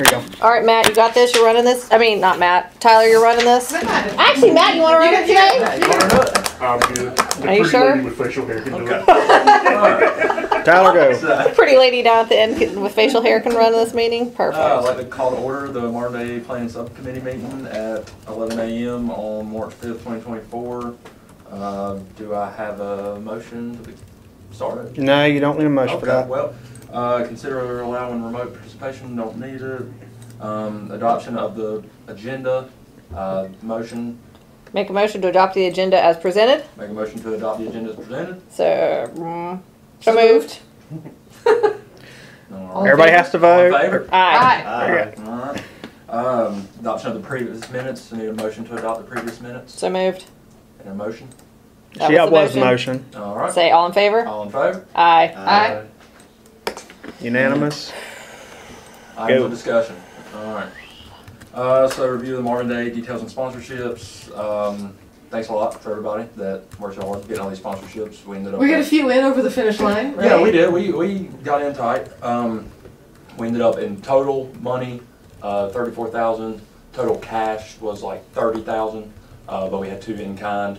Here you go. All right, Matt, you got this. You're running this. I mean, not Matt. Tyler, you're running this. Actually, Matt, you want to run it today? I'm. The Are you pretty sure? lady with facial hair can do it. Tyler, go. Pretty lady down at the end can- with facial hair can run this meeting. Uh, I'd Perfect. like to call to order the Marvin Day Planning Subcommittee meeting at eleven AM on March fifth, twenty twenty-four. Uh, do I have a motion to be started? No, you don't need a motion for Okay, that. well, uh, consider allowing remote participation, don't need it. Um, adoption of the agenda, uh, motion, Make a motion to adopt the agenda as presented. make a motion to adopt the agenda as presented. So, mm, so moved. All right. Everybody has to All in vote. favor? Aye. Very good. All right. Um, adoption of the previous minutes, I need a motion to adopt the previous minutes, So moved. and a motion. That Yeah, was it the was the motion. All right. Say all in favor. All in favor? Aye. Aye. Unanimous. Items Go. of discussion. All right. Uh, so review of the Marvin Day details and sponsorships. Um, thanks a lot for everybody that worked so hard getting all these sponsorships. We ended up. We got a few in over the finish line, right? Yeah, we did. We, we got in tight. Um, we ended up in total money, uh, thirty-four thousand. Total cash was like thirty thousand, uh, but we had two in-kind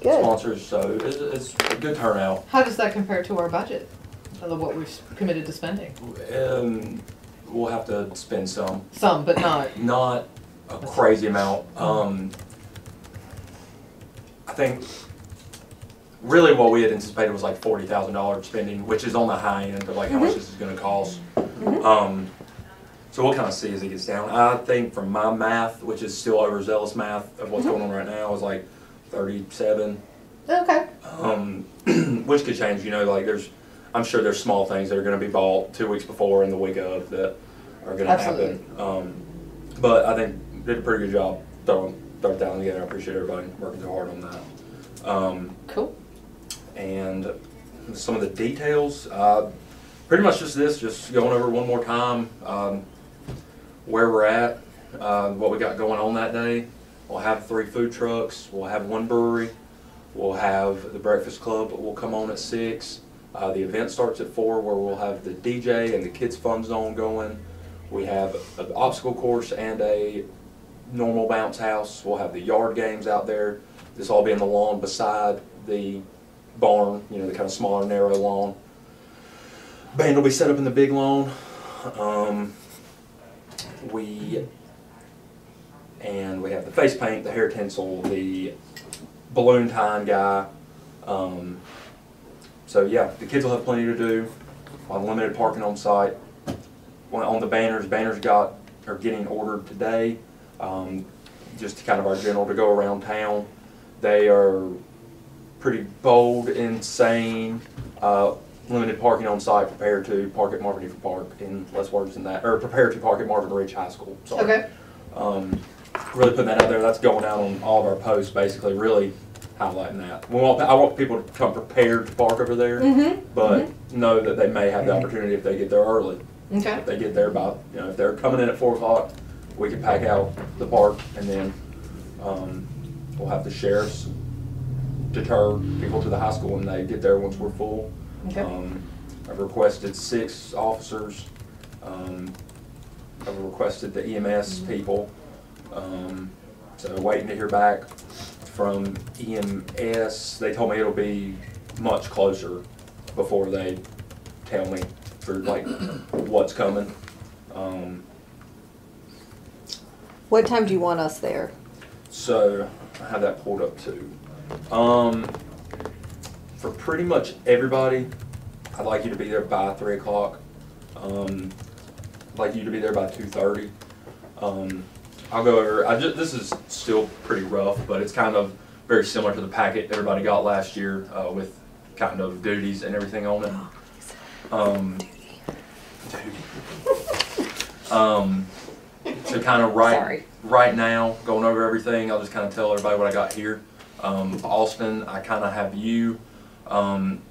Good. sponsors, so it's, it's a good turnout. How does that compare to our budget? Of what we've committed to spending? Um, we'll have to spend some. Some, but not. not a crazy amount. Um, I think really what we had anticipated was like forty thousand dollars spending, which is on the high end of like how much this is going to cost. Um, so we'll kind of see as it gets down. I think from my math, which is still overzealous math of what's going on right now, is like thirty-seven Okay. um, which could change. You know, like there's, I'm sure there's small things that are going to be bought two weeks before and the week of that are going to happen. Um, but I think did a pretty good job throwing throwing it down together. I appreciate everybody working so hard on that. Um, Cool. and some of the details, uh, pretty much just this, just going over one more time um, where we're at, uh, what we got going on that day. We'll have three food trucks. We'll have one brewery. We'll have the Breakfast Club. We'll come on at six. Uh, the event starts at four, where we'll have the DJ and the kids fun zone going. We have an obstacle course and a normal bounce house. We'll have the yard games out there. This all be in the lawn beside the barn. You know, the kind of smaller, narrow lawn. Band will be set up in the big lawn. Um, we and we have the face paint, the hair tinsel, the balloon tying guy. Um, so yeah, the kids will have plenty to do. Unlimited parking on site. On the banners, banners got are getting ordered today. Um, just kind of our general to go around town. They are pretty bold, insane. Uh, limited parking on site. Prepare to park at Marvin Eaton Park. In less words than that, or prepare to park at Marvin Ridge High School. Sorry Okay. um, really putting that out there. That's going out on all of our posts, basically, really highlighting that. We want, I want people to come prepared to park over there, Mm-hmm. but know that they may have the opportunity if they get there early. Okay. If they get there about, you know, if they're coming in at four o'clock, we can pack out the park and then, um, we'll have the sheriffs deter people to the high school when they get there once we're full. Okay. Um, I've requested six officers. Um, I've requested the EMS people. Um, so waiting to hear back from EMS. They told me it'll be much closer before they tell me for like what's coming. Um, What time do you want us there? so I have that pulled up too. Um, for pretty much everybody, I'd like you to be there by three o'clock. Um, I'd like you to be there by two thirty. Um, I'll go over. I just this is still pretty rough, but it's kind of very similar to the packet everybody got last year uh, with kind of duties and everything on it. Um, duty. Um, so kind of right Sorry. right now, going over everything, I'll just kind of tell everybody what I got here. Um, Austin, I kind of have you um,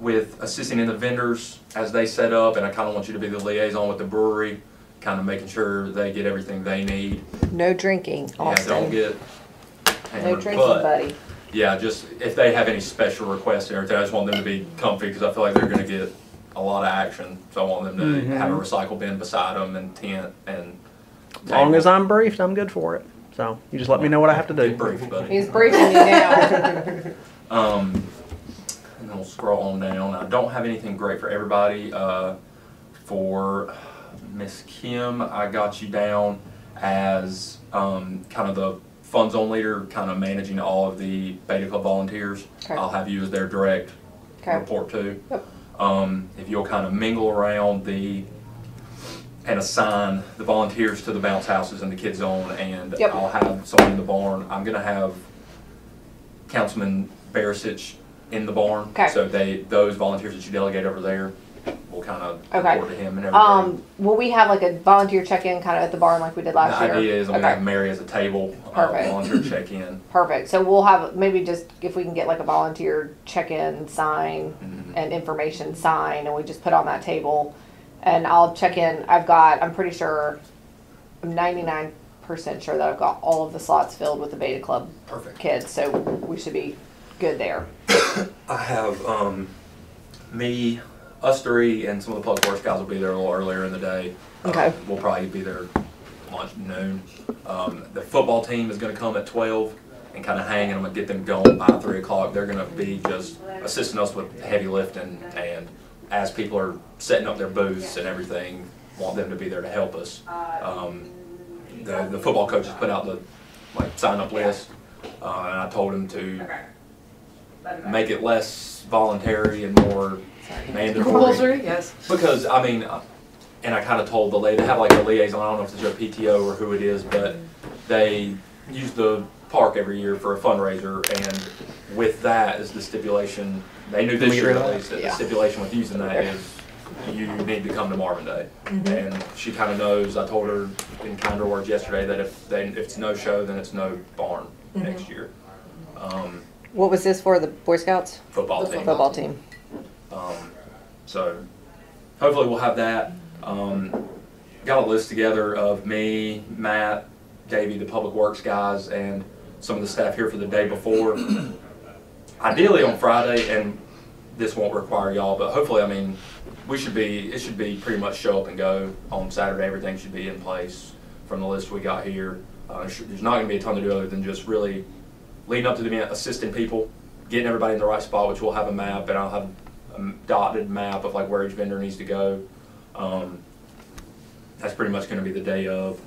with assisting in the vendors as they set up, and I kind of want you to be the liaison with the brewery, kind of making sure they get everything they need. No drinking, Austin. Yeah, don't Austin. get No drinking, But, buddy. yeah, just if they have any special requests and everything, I just want them to be comfy because I feel like they're going to get a lot of action. So I want them to Mhm. have a recycle bin beside them and tent and. As long as I'm briefed, I'm good for it. So you just let me know what I have to Get do. briefed, buddy. He's briefing you now. Um, and then we'll scroll on down. I don't have anything great for everybody. Uh, for Miss Kim, I got you down as um, kind of the fun zone leader, kind of managing all of the Beta Club volunteers. Okay. I'll have you as their direct Okay. report to. Yep. Um, if you'll kind of mingle around the and assign the volunteers to the bounce houses and the kids zone, and Yep. I'll have someone in the barn. I'm gonna have Councilman Barisic in the barn. Okay. So they, those volunteers that you delegate over there, will kind of Okay. report to him and everything. Um, will we have like a volunteer check-in kind of at the barn like we did last The year? idea is I'm gonna have Mary as a table, uh, Perfect. volunteer check-in. Perfect. So we'll have maybe just if we can get like a volunteer check-in sign Mhm. and information sign, and we just put on that table, and I'll check in. I've got. I'm pretty sure. I'm 99 percent sure that I've got all of the slots filled with the Beta Club Perfect. kids, so we should be good there. I have um, me, us three, and some of the public works guys will be there a little earlier in the day. Uh, Okay. we'll probably be there lunch noon. Um, the football team is going to come at twelve and kind of hang, and I'm going to get them going by three o'clock. They're going to be just assisting us with heavy lifting, and as people are setting up their booths and everything, want them to be there to help us. Um, the the football coaches put out the like sign up list, uh, and I told them to make it less voluntary and more mandatory. Compulsory, yes. Because, I mean, uh, and I kind of told the lady, they have like a liaison, I don't know if it's your PTO or who it is, but they use the park every year for a fundraiser, and with that is the stipulation, they knew this year at least, that the stipulation with using that is you need to come to Marvin Day. And she kind of knows, I told her in kinder words yesterday that if they, if it's no show, then it's no barn next year. Um, What was this for? The Boy Scouts football The team. football team. So hopefully we'll have that. Um, got a list together of me, Matt, Davey, the public works guys, and some of the staff here for the day before. Ideally on Friday, and this won't require y'all, but hopefully, I mean, we should be, it should be pretty much show up and go on Saturday. Everything should be in place from the list we got here. Uh, there's not gonna be a ton to do other than just really leading up to the event, assisting people, getting everybody in the right spot, which we'll have a map, and I'll have dotted map of like where each vendor needs to go. Um, that's pretty much gonna be the day of.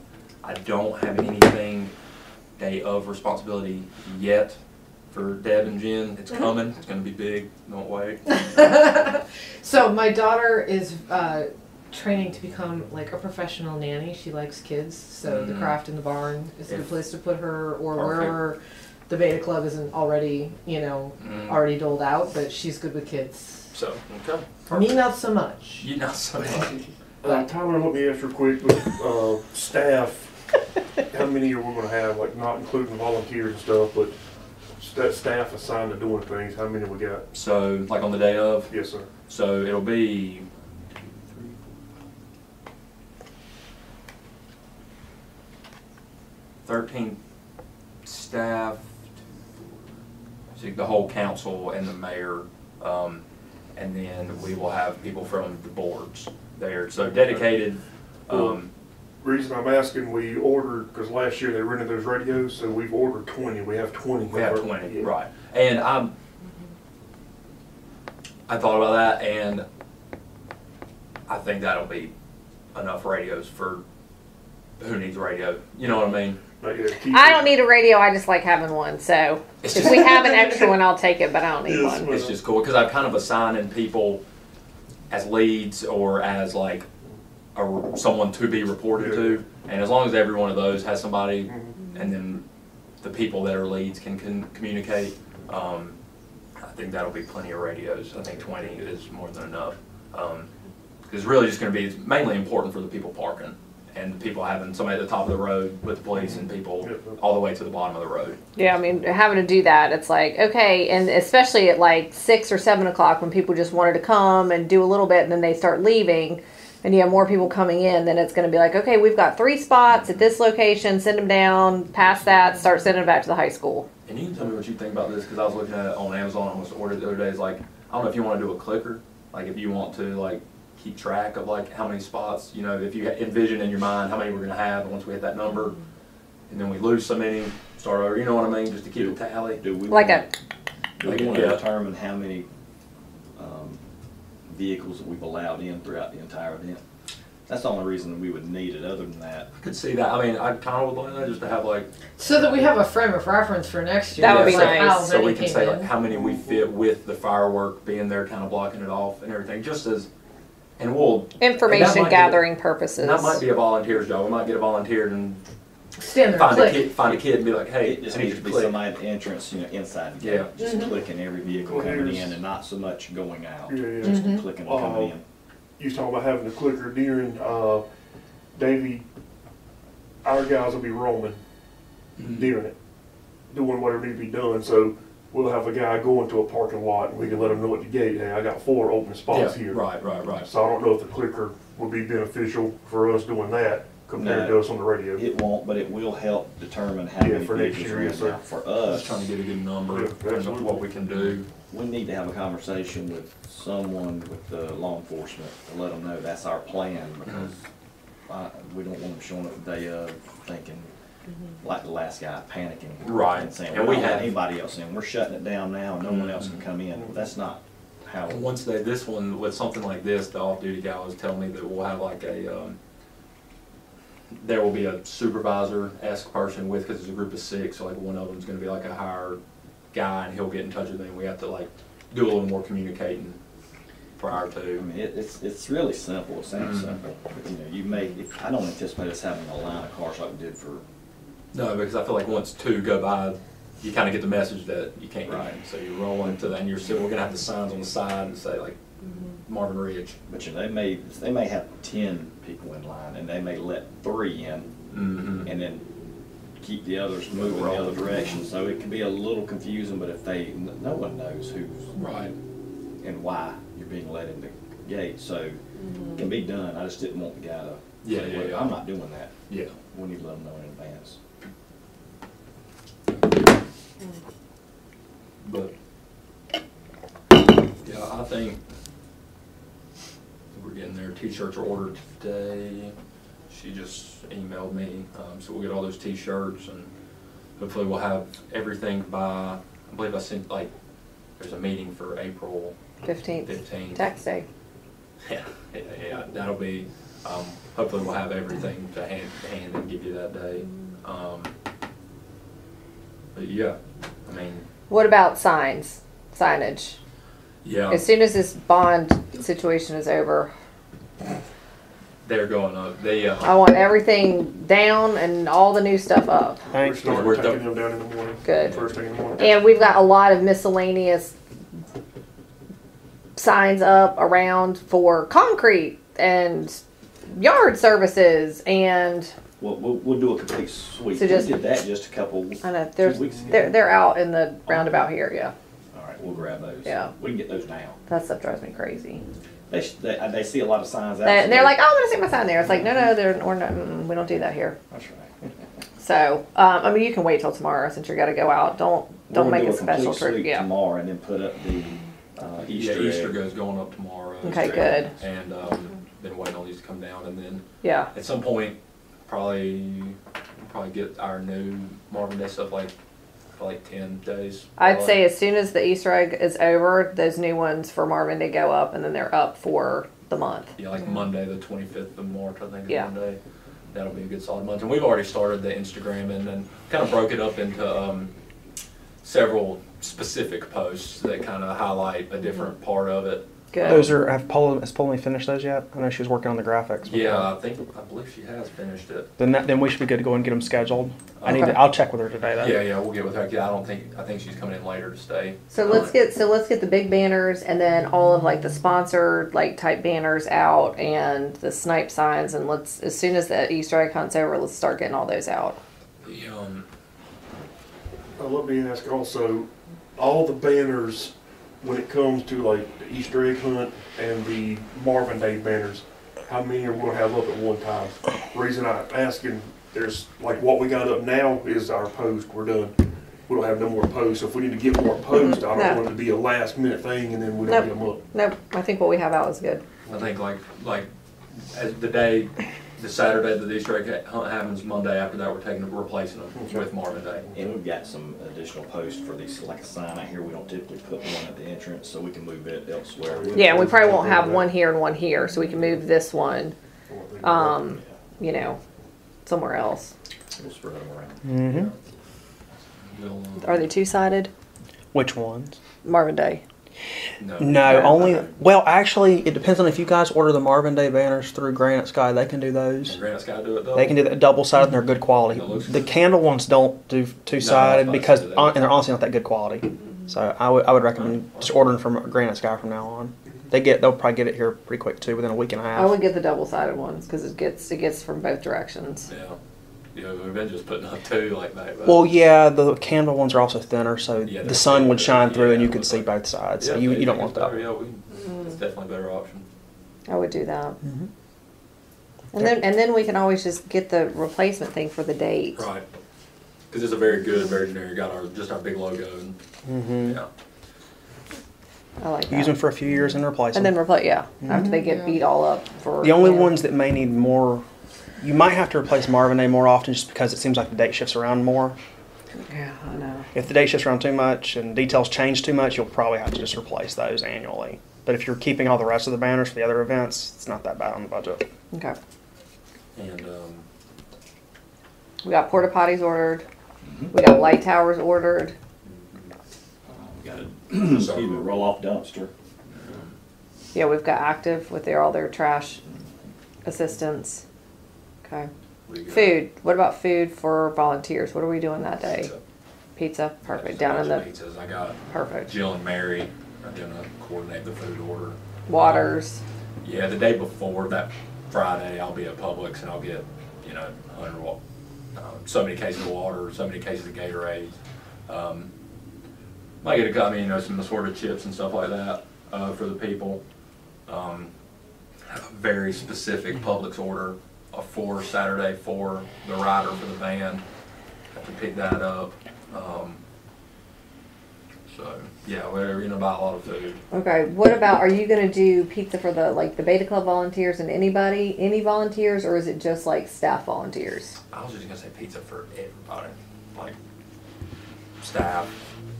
I don't have anything day of responsibility yet for Deb and Jen. It's coming. It's gonna be big. Don't wait. So my daughter is uh, training to become like a professional nanny. She likes kids, so the Mhm. craft in the barn is a good place to put her, or Perfect. wherever the Beta Club isn't already, you know, Mm. already doled out. But she's good with kids. So okay. Me not so much. You know so much. Uh, Tyler, let me ask real quick, with, uh, staff, how many are we gonna have, like, not including volunteers and stuff, but sta- staff assigned to doing things, how many we got? So like on the day of. Yes, sir. So it'll be thirteen staff, so the whole council and the mayor, um, and then we will have people from the boards there. So dedicated, um, Reason I'm asking, we ordered, cause last year they rented those radios, so we've ordered twenty, we have twenty. we have twenty, Yeah. right? And I'm, I thought about that, and I think that'll be enough radios for who needs a radio. You know what I mean? Like, yeah, keep I don't need a radio. I just like having one. So It's if just, we have an extra one, I'll take it. But I don't need Yes, one. it's just cool because I'm kind of assigning people as leads or as like a, someone to be reported to, and as long as every one of those has somebody, Mhm. and then the people that are leads can, can communicate. Um, I think that'll be plenty of radios. I think 20 is more than enough. Um, it's really just going to be it's mainly important for the people parking and people having somebody at the top of the road with the police and people all the way to the bottom of the road. Yeah, I mean, having to do that, it's like, okay, and especially at like six or seven o'clock when people just wanted to come and do a little bit and then they start leaving and you have more people coming in, then it's going to be like, okay, we've got three spots at this location, send them down, past that, start sending them back to the high school. And you can tell me what you think about this because I was looking at it on Amazon and was ordered the other day. It's like I don't know if you want to do a clicker, Like if you want to like keep track of like how many spots, you know, if you envision in your mind how many we're gonna have once we hit that number, and then we lose so many, start over. You know what I mean? Just to keep a tally. Do we Like wanna- a- Do we Like a- want to yeah. determine how many um, vehicles that we've allowed in throughout the entire event? That's the only reason we would need it, other than that. I could see that. I mean, I kind of would like that just to have like So that we have a frame of reference for next year. That would be so, like nice. So we can say in. like how many we fit with the firework being there, kind of blocking it off and everything, just as, and we'll. and that Information might be- gathering purposes. That might be a volunteer's job. We might get a volunteer and Stand there and find a kid, find a kid and be like, hey, It just I need needs you to to be click. somebody at the entrance, you know, inside the Yeah. gate, just Mhm. clicking every vehicle Well, coming in and not so much going out. Yeah, yeah. Just Mhm. clicking Uh, and coming in. you was talking about having the clicker during, uh, Davy, our guys will be roaming Mhm. during it, doing whatever needs to be done, so we'll have a guy going to a parking lot, and we can let him know at the gate, hey, I got four open spots Yeah, here. right, right, right. So I don't know if the clicker would be beneficial for us doing that compared to No. us on the radio. It won't, but it will help determine how Yeah, many for next vehicles year, are yes, sir. Now, For Just us, trying to get a good number Yeah, and absolutely. what we can do. we need to have a conversation with someone with the law enforcement to let them know that's our plan, because uh, we don't want them showing up the day of thinking, like the last guy, panicking. Right. And saying, And we we don't let have- anybody else in, we're shutting it down now, and no one else can Mhm. come in. That's not how, And once they, this one, with something like this, the off-duty guy was telling me that we'll have like a, um, there will be a supervisor-esque person with, because it's a group of six, so like one of them's gonna be like a higher guy, and he'll get in touch with them. We have to like do a little more communicating prior to. I mean, it, it's, it's really simple, it sounds Mhm. simple. You know, you may, I don't anticipate us having a line of cars like we did for, No, because I feel like once two go by, you kind of get the message that you can't get Right. in. So you roll into that, and you're still, we're gonna have the signs on the side and say like Marvin Ridge. but you know, they may, they may have ten people in line, and they may let three in, Mm-hmm. and then keep the others moving the other direction. So it can be a little confusing, but if they, no one knows who's Right. and why you're being let in the gate, so it can be done. I just didn't want the guy to Yeah, say, yeah, "Well, yeah. I'm not doing that. Yeah. We need to let them know in advance. But yeah, I think we're getting there. T-shirts are ordered today. She just emailed me, um, so we'll get all those T-shirts and hopefully we'll have everything by. I believe I sent like there's a meeting for April Fifteenth, fifteenth. tax day. Yeah, yeah, yeah, that'll be. Um, hopefully we'll have everything to hand, hand and give you that day. Um, but yeah, I mean, What about signs, signage? yeah. As soon as this bond situation is over, They're going up. They, I uh, want everything down and all the new stuff up. We're Thanks. starting We're taking them down in the morning. Good. First thing in the morning. And we've got a lot of miscellaneous signs up around for concrete and yard services and We'll, we'll, we'll do a complete sweep. So We just- did that just a couple, I know there's Two weeks ago. they're they're out in the roundabout here. Yeah, all right, we'll grab those. Yeah. We can get those down. that stuff drives me crazy. They, sh- they, they see a lot of signs out. They, so they're like, oh, I'm gonna see my sign there. It's like, no, no, they're we're not, mm, we don't do that here. That's right. So, um, I mean, you can wait till tomorrow since you're got to go out. Don't don't We're make do a special complete trip. sweep Yeah. Tomorrow and then put up the, uh, yeah, Easter Easter egg. goes going up tomorrow. Okay, good. And, um, been waiting on these to come down and then Yeah. at some point, probably, probably get our new Marvin Day stuff like, for like ten days. I'd Probably. say as soon as the Easter egg is over, those new ones for Marvin Day go up, and then they're up for the month. Yeah, like Monday, the twenty-fifth of March, I think Yeah. Monday. That'll be a good solid month. And we've already started the Instagram and then kind of broke it up into, um, several specific posts that kind of highlight a different part of it. Good. Those are have Paula has Paula finished those yet? I know she was working on the graphics. Yeah, I think, I believe she has finished it. Then that, then we should be good to go and get them scheduled. I need to. I'll check with her today. Though. Yeah, yeah, we'll get with her. Yeah, I don't think, I think she's coming in later to stay. So let's get so let's get the big banners and then all of like the sponsored like type banners out and the snipe signs and let's as soon as the Easter egg hunt's over, let's start getting all those out. The, um, Uh, let me ask also, all the banners, when it comes to like the Easter egg hunt and the Marvin Day banners, how many are we gonna have up at one time? Reason I'm asking, there's, like what we got up now is our post, we're done. we don't have no more posts. So if we need to get more mm-hmm. posts, I don't want it to be a last minute thing and then we don't Nope. get them up. Nope, I think what we have out is good. I think like, like, as the day, the Saturday that the Easter egg hunt happens, Monday after that, we're taking, replacing them with Marvin Day. And we've got some additional posts for these, like a sign out here, we don't typically put one at the entrance, so we can move it elsewhere. Yeah, we probably won't have one here and one here, so we can move this one, um, you know, somewhere else. We'll spread them around. Mm-hmm. We'll, uh, Are they two-sided? Which ones? Marvin Day. No. No, No. only. Well, actually, it depends on if you guys order the Marvin Day banners through Granite Sky. They can do those. Granite's gotta do it though. They can do that double sided and they're good quality. That The candle ones don't do two sided No, because about to say that. hon- and they're honestly not that good quality. So I would I would recommend just ordering from Granite Sky from now on. They get they'll probably get it here pretty quick too within a week and a half. I would get the double-sided ones, because it gets, it gets from both directions. Yeah. Yeah, we've been just putting up two like that. but- well, yeah, the candle ones are also thinner, so Yeah, the they're sun would shine through and you could see like- both sides. Yeah, so you, you don't want that. better, Yeah, we, it's definitely a better option. I would do that. Mhm. And then, and then we can always just get the replacement thing for the date. Right. Because it's a very good, very generic, got our, just our big logo and, Mm-hmm. yeah. I like Use them for a few years and replace And them. And then replace, yeah, after they get Yeah. beat all up for. The only you know. ones that may need more, you might have to replace Marvin Day more often just because it seems like the date shifts around more. Yeah, I know. If the date shifts around too much and details change too much, you'll probably have to just replace those annually. But if you're keeping all the rest of the banners for the other events, it's not that bad on the budget. Okay. And, um, We got porta potties ordered. We got light towers ordered. We got a, excuse me, roll off dumpster. Yeah, we've got active with their, all their trash assistants. Okay. Food. What about food for volunteers? What are we doing that day? pizza. Pizza. Perfect. Down in the Pizzas. I got perfect. Jill and Mary are gonna coordinate the food order. Waters. Yeah, the day before that Friday, I'll be at Publix and I'll get, you know, hundred wa- um, so many cases of water, so many cases of Gatorade. Um, might get a, cou- I mean, you know, some assorted chips and stuff like that, uh, for the people. Um, very specific Publix order, a four Saturday for the rider for the van. Have to pick that up. Um, so, yeah, we're gonna buy a lot of food. Okay. What about? Are you gonna do pizza for the like the Beta Club volunteers and anybody, any volunteers, or is it just like staff volunteers? I was just gonna say pizza for everybody, like staff,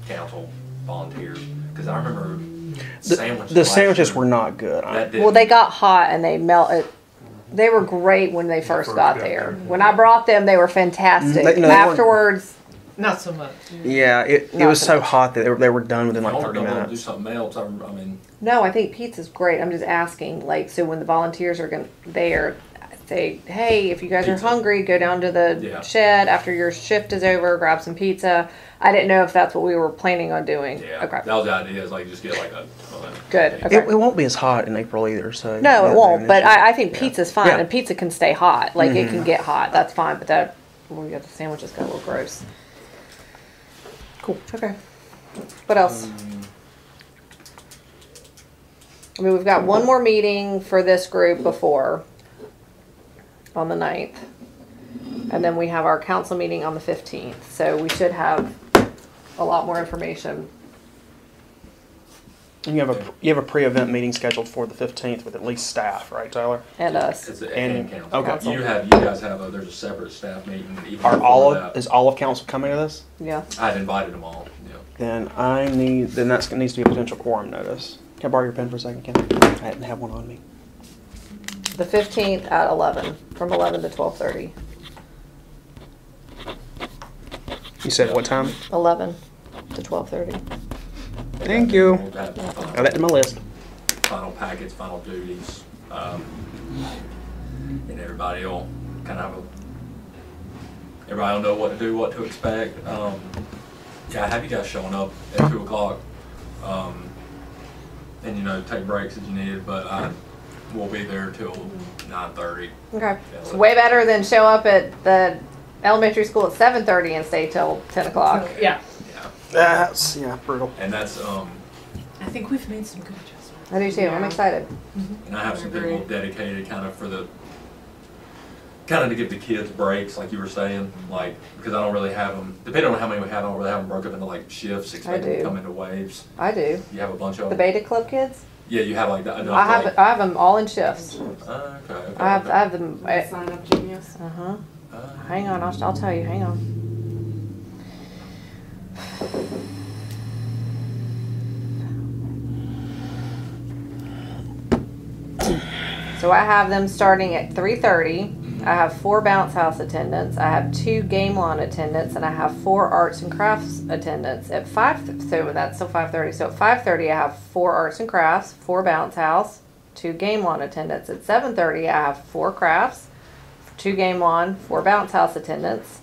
council, volunteers, because I remember The, sandwiches. the sandwiches were not good. I- That did. Well, they got hot and they melted. They were great when they first first got got there. there. When I brought them, they were fantastic. They- no, Afterwards, Not so much. yeah, it, it was so so much. hot that they were, they were done within If like y'all 30 don't Do something else, I, I mean, no, I think pizza's great. I'm just asking, like, so when the volunteers are going there, say, hey, if you guys are hungry, go down to the Yeah. shed after your shift is over, grab some pizza. I didn't know if that's what we were planning on doing. yeah, Okay. that was the idea, is like just get like a ton. Good, It- okay. It, it won't be as hot in April either, so. No, it won't. But. I, I think Yeah. pizza's fine, Yeah. and pizza can stay hot. Like it Mhm. can get hot. That's fine. But that, well, we got the sandwiches got a little gross. Cool. Okay. What else? Um, I mean, we've got one more meeting for this group before on the 9th. And then we have our council meeting on the fifteenth. So we should have a lot more information. And you have a you have a pre-event meeting scheduled for the 15th with at least staff, right, Tyler? And us. It's a, And- and council. okay. You have, you guys have a, there's a separate staff meeting. even Are all before of that. is all of council coming to this? Yeah. I had invited them all, yeah. Then I need then that's needs to be a potential quorum notice. Can I borrow your pen for a second, Ken? I didn't have one on me. The fifteenth at eleven, from eleven to twelve thirty. You said what time? Eleven to twelve thirty. Thank you. We'll have the final- Add that to my list. final packets, final duties, um, and everybody will kind of have a, everybody will know what to do, what to expect. Um, yeah, have you guys showing up at two o'clock, um, and you know, take breaks as you need, but I will be there till nine thirty. Okay. It's way better than show up at the elementary school at seven thirty and stay till ten o'clock. Yeah. Yeah, That's yeah, brutal. and that's, um, I think we've made some good adjustments. I do too. I'm Yeah. excited. and I have some I people dedicated kind of for the, kind of to give the kids breaks, like you were saying, like, because I don't really have them, depending on how many we have, I don't really have them broken up into like shifts, expect them to do. come into waves. I do. You have a bunch of The them? Beta Club kids? Yeah, you have like that enough, I have, like, I have them all in shifts. uh, okay, okay. I have, okay. I have them, Sign up genius. uh-huh. Uh, Hang on, I'll, I'll tell you, hang on. So I have them starting at three thirty. I have four bounce house attendants. I have two game lawn attendants, and I have four arts and crafts attendants. At five, so that's till five thirty. So at five thirty, I have four arts and crafts, four bounce house, two game lawn attendants. At seven thirty, I have four crafts, two game lawn, four bounce house attendants,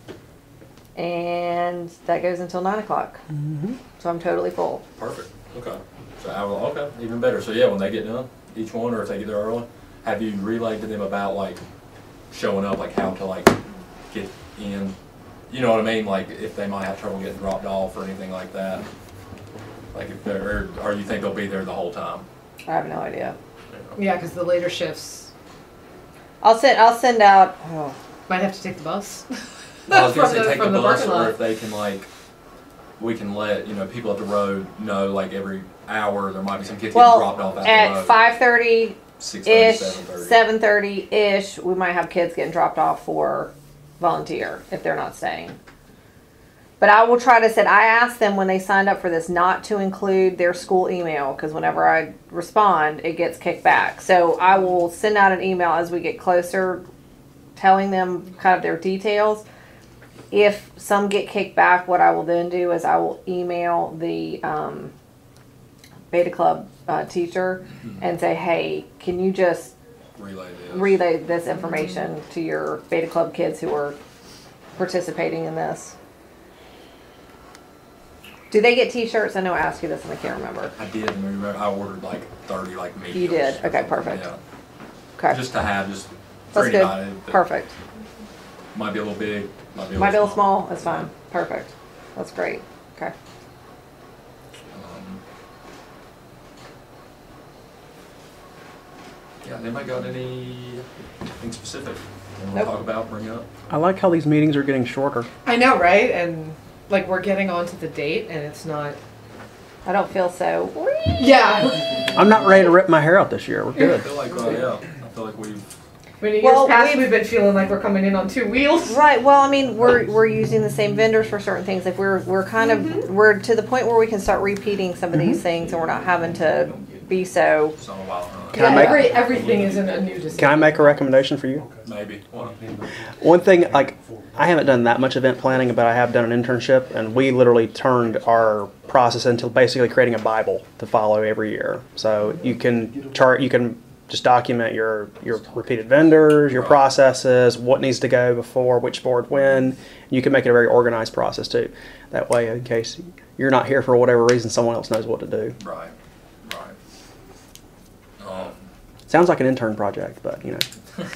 and that goes until nine o'clock. Mm-hmm. So I'm totally full. Perfect, okay. So, I will, okay, even better. So, yeah, when they get done, each one, or if they get there early, have you relayed to them about like showing up, like how to like get in? You know what I mean? Like if they might have trouble getting dropped off or anything like that? Like if they're, or, or you think they'll be there the whole time? I have no idea. Yeah, because the later shifts I'll send. I'll send out. Oh, might have to take the bus. Well, I was gonna say the- take the the bus, or if they can like, we can let, you know, people at the road know like every hour, there might be some kids getting well, dropped off at the at road. five thirty Six thirty, ish, seven thirty. seven thirty ish, we might have kids getting dropped off for volunteer if they're not staying. But I will try to send. I asked them when they signed up for this not to include their school email because whenever I respond, it gets kicked back. So I will send out an email as we get closer, telling them kind of their details. If some get kicked back, what I will then do is I will email the um, Beta Club uh, teacher and say, hey, can you just Relay this. relay this information to your Beta Club kids who are participating in this? Do they get T-shirts? I know I asked you this and I can't remember. I did, remember, I ordered like thirty like mediums. You did? Okay, something, perfect. Yeah, Okay, just to have, just that's good. Perfect. Might be a little big, might be a My little small. That's fine. Perfect. That's great. Okay. Um, Yeah, anybody got anything specific you wanna Nope. talk about, bring up? I like how these meetings are getting shorter. I know, right? And like we're getting onto the date, and it's not. I don't feel so. Yeah. I'm not ready to rip my hair out this year. We're I good. feel like, uh, yeah, I feel like we've, I mean, in Well, past, we've- we've been feeling like we're coming in on two wheels. Right. Well, I mean, we're we're using the same vendors for certain things. Like we're we're kind of we're to the point where we can start repeating some of these things, and we're not having to be so. some a while, huh? Can I yeah, make- every, everything is in a new decision. Can I make a recommendation for you? maybe, one. One thing, like, I haven't done that much event planning, but I have done an internship, and we literally turned our process into basically creating a Bible to follow every year. So you can chart, you can just document your your repeated vendors, your processes, what needs to go before, which board when. You can make it a very organized process too. That way, in case you're not here for whatever reason, someone else knows what to do. Right, right. Um, Sounds like an intern project, but you know.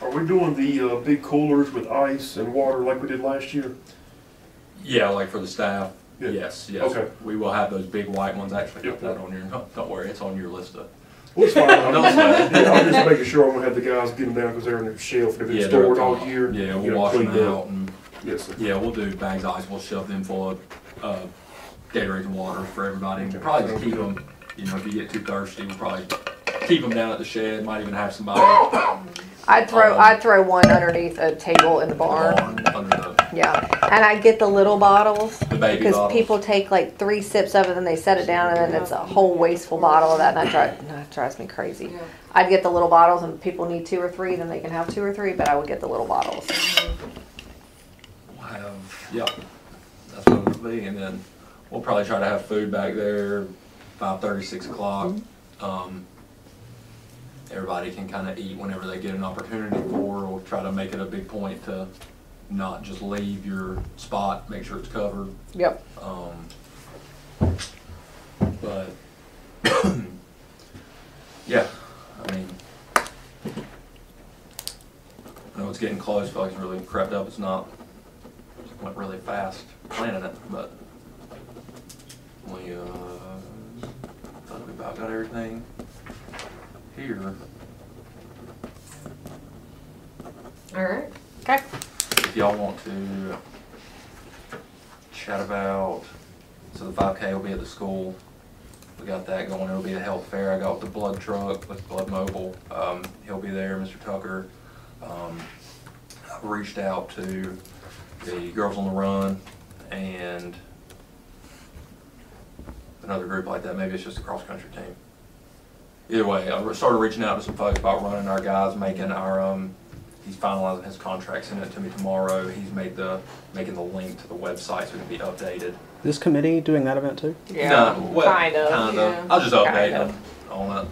Are we doing the, uh, big coolers with ice and water like we did last year? yeah, like for the staff, Yeah. yes, yes. Okay. We will have those big white ones, actually, got Yep. that on your, don't- don't worry, it's on your list of. Well, it's fine. I'm Don't just, yeah, I'm just making sure I'm gonna have the guys get them down because they're in the shelf. They've Yeah, been they're stored all year. Yeah, we'll know, wash them cleaned out and Yes, sir. Yeah, we'll do bags of ice. We'll shove them full of uh, Gatorade and water for everybody. And Okay. probably just keep them. You know, if you get too thirsty, we'll probably keep them down at the shed. Might even have somebody I'd throw I'd throw one underneath a table in the barn. barn under the, Yeah, and I get the little bottles the baby because bottles. people take like three sips of it and they set it down and then it's a whole wasteful bottle of that and that drives, that drives me crazy. Yeah. I'd get the little bottles and people need two or three, then they can have two or three, but I would get the little bottles. We'll have, yeah, that's what it'll be. And then we'll probably try to have food back there, five thirty, six o'clock. Um, everybody can kind of eat whenever they get an opportunity for. We'll try to make it a big point to not just leave your spot, make sure it's covered. Yep. Um, but yeah, I mean, I know it's getting close. I feel like it's really crept up. It's not. It went really fast planning it, but we uh, thought we about got everything here. All right. Okay. if y'all want to chat about, so the five K will be at the school. We got that going. It'll be a health fair. I got the blood truck with Blood Mobile. Um, he'll be there, Mr. Tucker. Um, I've reached out to the Girls on the Run and another group like that. Maybe it's just a cross-country team. Either way, I started reaching out to some folks about running our guys, making our, um, he's finalizing his contract, sending it to me tomorrow. He's made the, making the link to the website so it can be updated. This committee doing that event too? No, well, kind of. Kind yeah. I'll just update Kind of. them on it.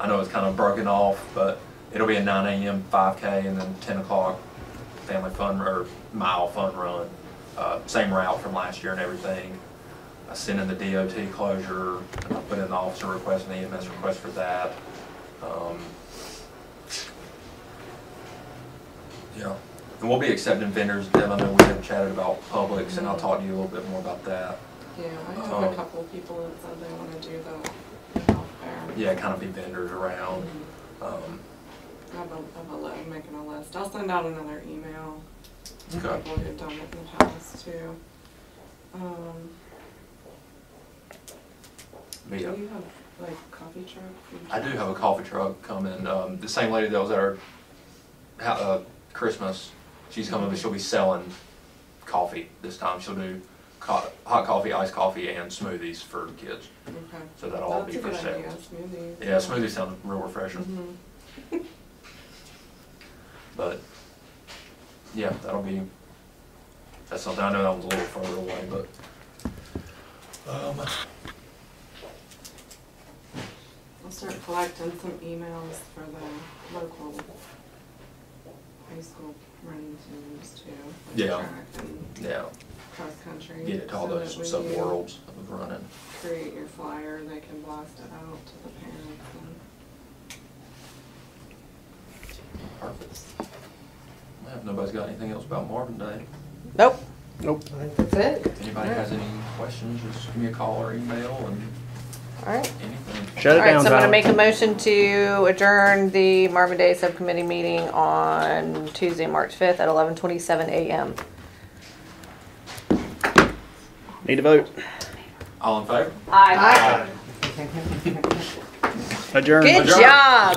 I know it's kind of broken off, but it'll be a nine AM five K and then ten o'clock family fun, or mile fun run. Uh, same route from last year and everything. I sent in the DOT closure, and I put in the officer request and EMS request for that. Um, Yeah, and we'll be accepting vendors, Deb, I know we have chatted about Publix, and I'll talk to you a little bit more about that. Yeah, I have Um, a couple of people that said they wanna do the, the health fair. Yeah, kind of be vendors around. Um, I have a, I have a li- I'm making a list. I'll send out another email to Okay. people who've done it in the past too. Um, me, do uh, you have like coffee truck? I do have a coffee truck coming. Um, the same lady that was at our ha- uh, Christmas, she's coming, but she'll be selling coffee this time. She'll do co- hot coffee, iced coffee, and smoothies for kids. Okay. So that'll all That's be a for sale. smoothies. Yeah, smoothies sound real refreshing. Mhm. But yeah, that'll be. That's something I know that one's a little further away, but. Um, I'll collecting some emails for the local high school running teams too. like Yeah. Track and yeah, cross country. get it to all so those that when sub-worlds of running. Create your flyer, and they can blast it out to the parents and. Perfect. Well, if nobody's got anything else about Marvin Day, Nope. Nope. I think that's it. if anybody has any questions, just give me a call or email and All right. anything. Shut it right, down, so I'm gonna Tyler. make a motion to adjourn the Marvin Day Subcommittee meeting on Tuesday, March fifth at eleven twenty-seven AM. Need to vote. All in favor? Aye. Adjourn. Good Adjourn. job.